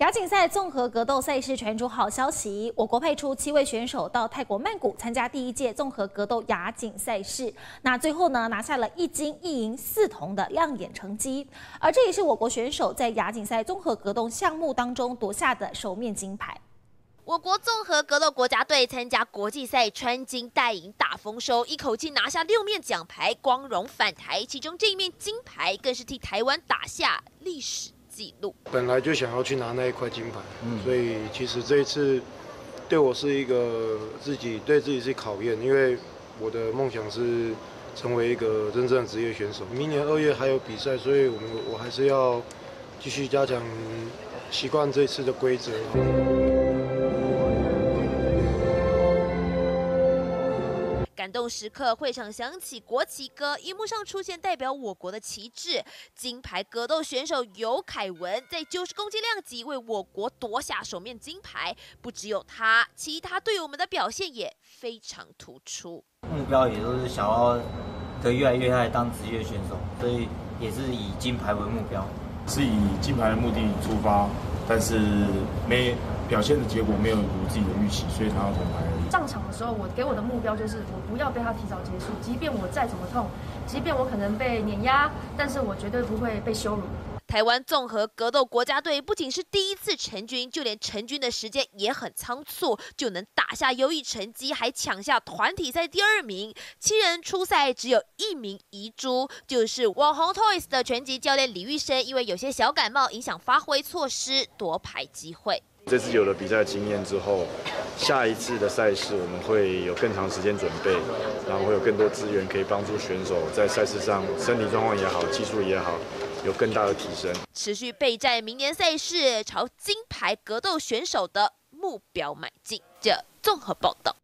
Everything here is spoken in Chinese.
亚锦赛综合格斗赛事传出好消息，我国派出七位选手到泰国曼谷参加第一届综合格斗亚锦赛事。那最后呢，拿下了一金一银四铜的亮眼成绩，而这也是我国选手在亚锦赛综合格斗项目当中夺下的首面金牌。我国综合格斗国家队参加国际赛，穿金戴银大丰收，一口气拿下六面奖牌，光荣返台。其中这一面金牌更是替台湾打下历史。记录本来就想要去拿那一块金牌，所以其实这一次对我是一个自己对自己是考验，因为我的梦想是成为一个真正的职业选手。明年二月还有比赛，所以我们我还是要继续加强习惯这次的规则。感动时刻，会场响起国旗歌，荧幕上出现代表我国的旗帜。金牌格斗选手尤凯文在九十公斤量级为我国夺下首面金牌，不只有他，其他队友们的表现也非常突出。目标也都是想要得越来越厉害，当职业选手，所以也是以金牌为目标，是以金牌的目的出发，但是没表现的结果没有如自己的预期，所以他要重排而已。上场的时候，我给我的目标就是我不要被他提早结束，即便我再怎么痛，即便我可能被碾压，但是我绝对不会被羞辱。台湾综合格斗国家队不仅是第一次成军，就连成军的时间也很仓促，就能打下优异成绩，还抢下团体赛第二名。七人初赛只有一名遗珠，就是网红 Toys 的拳击教练李玉生，因为有些小感冒影响发挥，错失夺牌机会。这次有了比赛经验之后，下一次的赛事我们会有更长时间准备，然后会有更多资源可以帮助选手在赛事上身体状况也好、技术也好有更大的提升。持续备战明年赛事，朝金牌格斗选手的目标迈进。这综合报道。